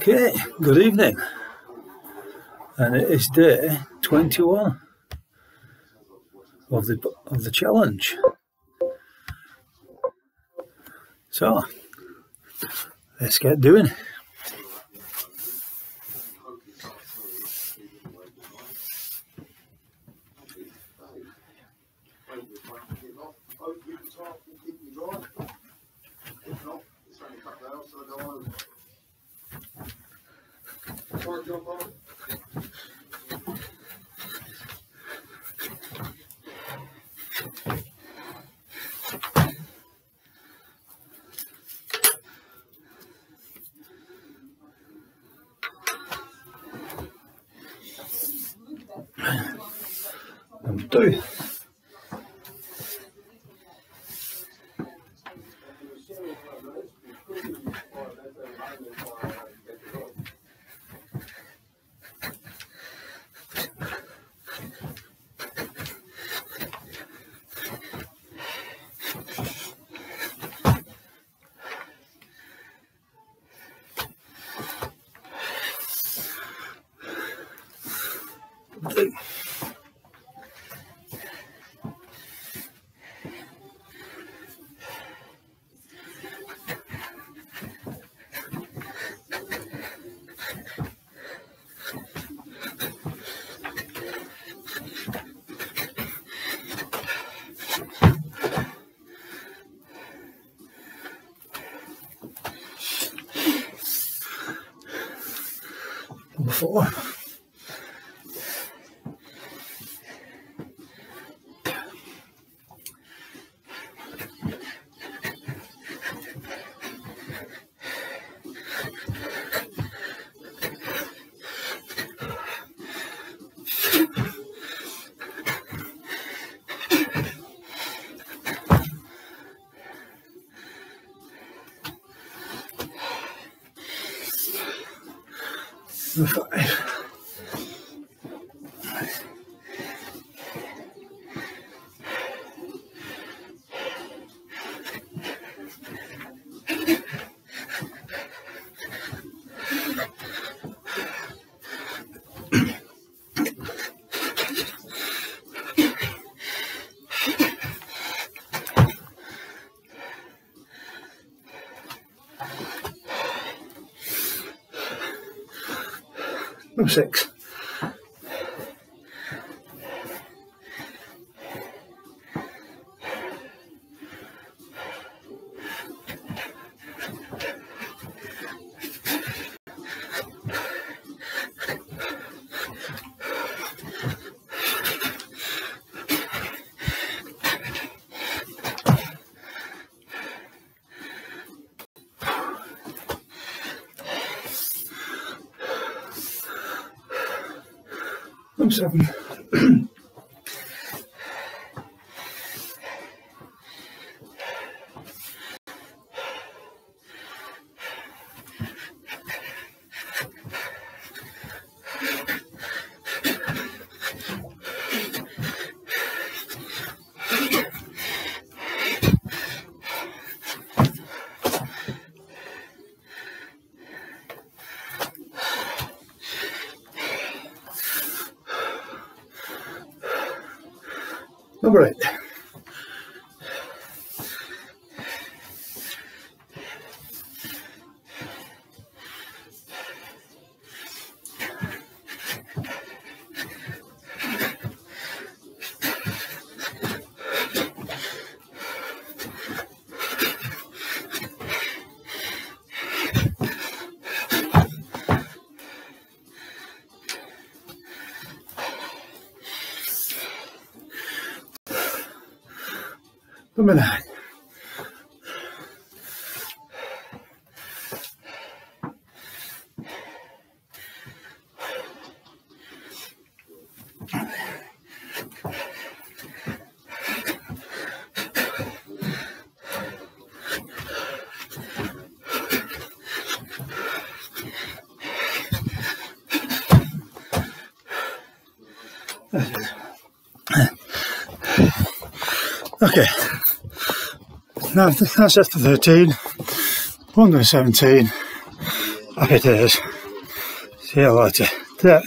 Okay, good evening. And it is day 21 of the of the challenge. So let's get doing. Number Number すごい。Six. Number seven. Number eight. Number nine. Okay. Now that's after 13. One to 17. Happy days. See you later. Ta.